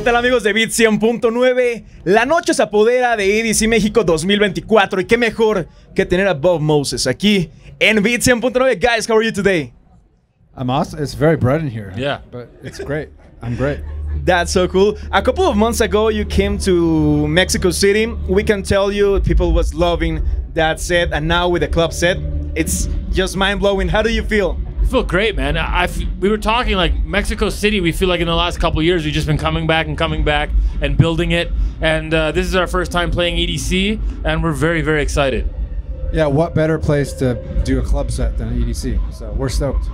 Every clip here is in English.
¿Qué tal amigos de Beat 100.9? La noche se apodera de EDC México 2024 y qué mejor que tener a Bob Moses aquí en Beat 100.9. Guys, how are you today? I'm awesome. It's very bright in here. Yeah. But it's great. I'm great. That's so cool. A couple of months ago, you came to Mexico City. We can tell you people was loving that set, and now with the club set, it's just mind blowing. How do you feel? I feel great, man. I, I f- we were talking like Mexico City. We feel like in the last couple of years we've just been coming back and coming back and building it. And uh, this is our first time playing EDC, and we're very very excited. Yeah, what better place to do a club set than EDC? So we're stoked.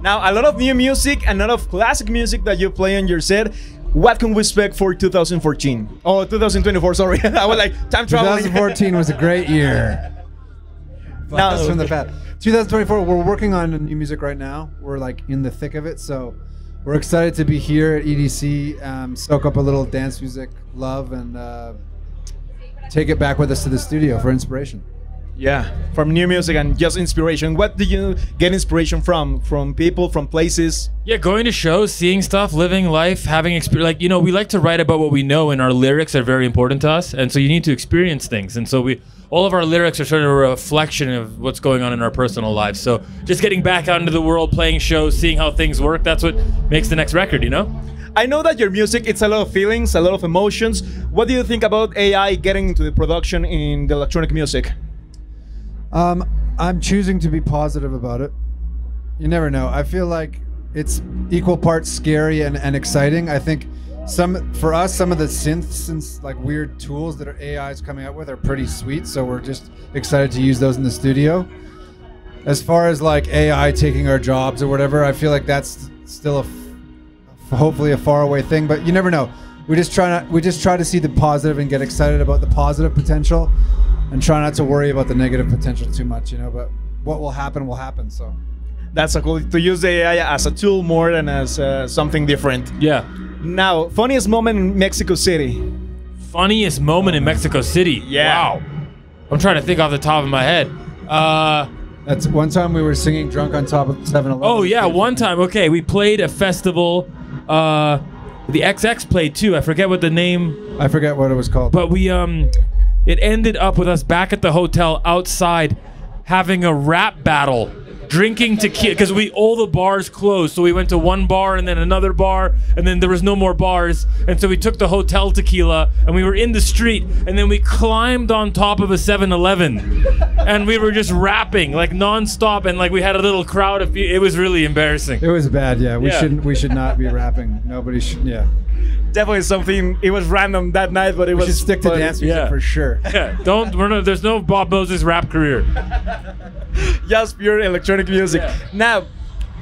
Now, a lot of new music and a lot of classic music that you play on your set. What can we expect for 2014? Oh, 2024, sorry. I was like, time traveling. 2014 was a great year. Now- Blast from the past. 2024, we're working on new music right now. We're like in the thick of it. So we're excited to be here at EDC, um, soak up a little dance music love, and uh, take it back with us to the studio for inspiration. Yeah, from new music and just inspiration. What do you get inspiration from? From people, from places? Yeah, going to shows, seeing stuff, living life, having experience. Like you know, we like to write about what we know, and our lyrics are very important to us. And so you need to experience things. And so we, all of our lyrics are sort of a reflection of what's going on in our personal lives. So just getting back out into the world, playing shows, seeing how things work. That's what makes the next record. You know. I know that your music it's a lot of feelings, a lot of emotions. What do you think about AI getting into the production in the electronic music? Um, I'm choosing to be positive about it. You never know. I feel like it's equal parts scary and, and exciting. I think some for us, some of the synths and like weird tools that our AI is coming up with are pretty sweet. So we're just excited to use those in the studio. As far as like AI taking our jobs or whatever, I feel like that's still a f- hopefully a faraway thing. But you never know. We just try not we just try to see the positive and get excited about the positive potential and try not to worry about the negative potential too much, you know. But what will happen will happen. So That's a cool to use the AI as a tool more than as uh, something different. Yeah. Now, funniest moment in Mexico City. Funniest moment in Mexico City. Yeah. Wow. I'm trying to think off the top of my head. Uh. that's one time we were singing drunk on top of 7-Eleven. Oh yeah, one time. Okay, we played a festival. Uh, the XX played too. I forget what the name, I forget what it was called. but we um, it ended up with us back at the hotel outside, having a rap battle, drinking tequila because we all the bars closed. So we went to one bar and then another bar, and then there was no more bars, and so we took the hotel tequila and we were in the street, and then we climbed on top of a 7-Eleven, and we were just rapping like nonstop, and like we had a little crowd of people. It was really embarrassing. it was bad. Yeah, we Yeah. shouldn't. We should not be rapping. Nobody should. Yeah, Definitely something. It was random that night, but it we was should stick to dance music Yeah. for sure. Yeah, don't. We're no, there's no Bob Moses rap career. Just pure electronic music. Yeah. Now,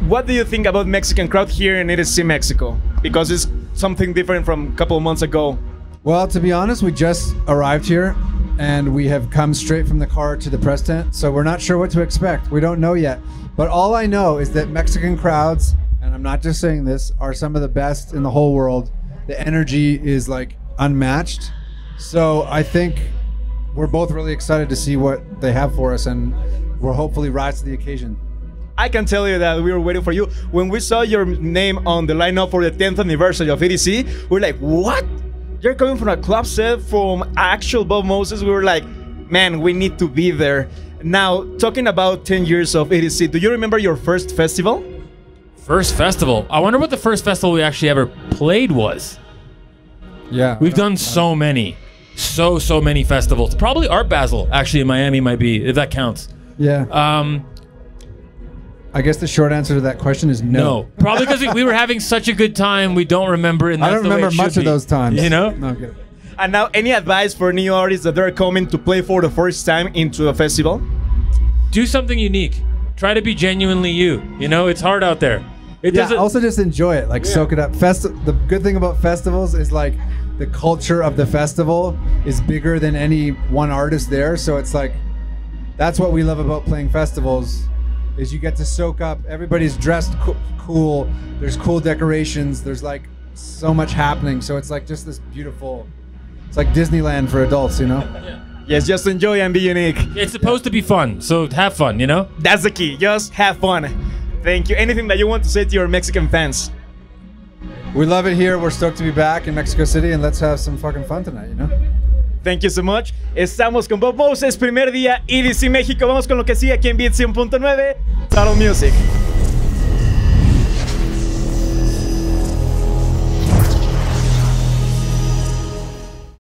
what do you think about Mexican crowd here in EDC Mexico? Because it's something different from a couple of months ago. Well, to be honest, we just arrived here and we have come straight from the car to the press tent, so we're not sure what to expect. We don't know yet. But all I know is that Mexican crowds, and I'm not just saying this, are some of the best in the whole world. The energy is like unmatched. So I think we're both really excited to see what they have for us and we'll hopefully rise to the occasion. I can tell you that we were waiting for you. When we saw your name on the lineup for the 10th anniversary of EDC, we are like, what? You're coming from a club set from actual Bob Moses. We were like, man, we need to be there. Now, talking about 10 years of EDC, do you remember your first festival? First festival. I wonder what the first festival we actually ever played was. Yeah. We've done so many, so so many festivals. Probably Art Basel actually in Miami might be if that counts. Yeah. Um, I guess the short answer to that question is no. no, probably because we, we were having such a good time. We don't remember it. And I don't remember it should much of those times. You know, No, I'm. And now, any advice for new artists that are coming to play for the first time into a festival? do something unique. Try to be genuinely you. You know, it's hard out there. It Yeah, doesn't. also just enjoy it. Like soak it up. Festi- the good thing about festivals is like the culture of the festival is bigger than any one artist there. So it's like that's what we love about playing festivals is you get to soak up. Everybody's dressed co- cool. There's cool decorations. There's like so much happening. So it's like just this beautiful. It's like Disneyland for adults, you know. yeah. Yes, just enjoy and be unique. it's supposed to be fun, so have fun. You know. That's the key. Just have fun. Thank you. Anything that you want to say to your Mexican fans? We love it here. We're stoked to be back in Mexico City, and let's have some fucking fun tonight. You know. Thank you so much. Estamos con Bob Moses, primer día EDC México. Vamos con lo que sigue aquí en Beat 100.9. Total Music.